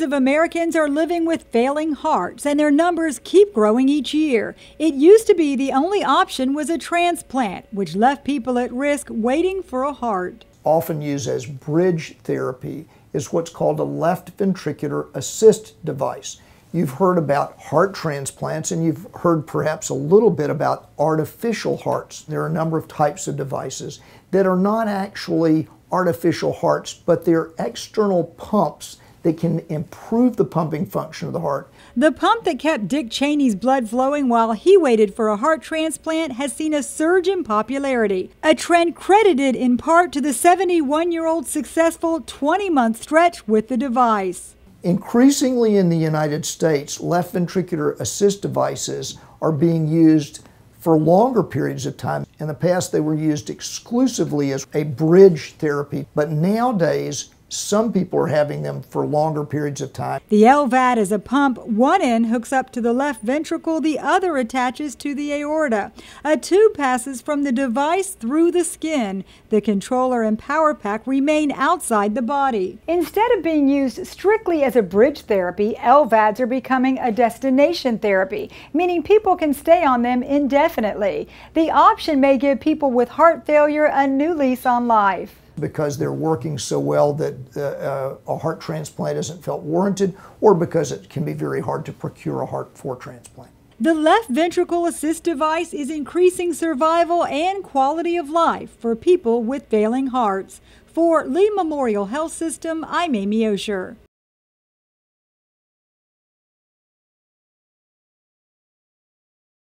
of Americans are living with failing hearts, and their numbers keep growing each year. It used to be the only option was a transplant, which left people at risk waiting for a heart. Often used as bridge therapy is what's called a left ventricular assist device. You've heard about heart transplants and you've heard perhaps a little bit about artificial hearts. There are a number of types of devices that are not actually artificial hearts, but they're external pumps that can improve the pumping function of the heart. The pump that kept Dick Cheney's blood flowing while he waited for a heart transplant has seen a surge in popularity, a trend credited in part to the 71 year old's successful 20 month stretch with the device. Increasingly in the United States, left ventricular assist devices are being used for longer periods of time. In the past, they were used exclusively as a bridge therapy, but nowadays, some people are having them for longer periods of time. The LVAD is a pump. One end hooks up to the left ventricle, the other attaches to the aorta. A tube passes from the device through the skin. The controller and power pack remain outside the body. Instead of being used strictly as a bridge therapy, LVADs are becoming a destination therapy, meaning people can stay on them indefinitely. The option may give people with heart failure a new lease on life because they're working so well that uh, a heart transplant isn't felt warranted, or because it can be very hard to procure a heart for transplant. The left ventricle assist device is increasing survival and quality of life for people with failing hearts. For Lee Memorial Health System, I'm Amy Osher.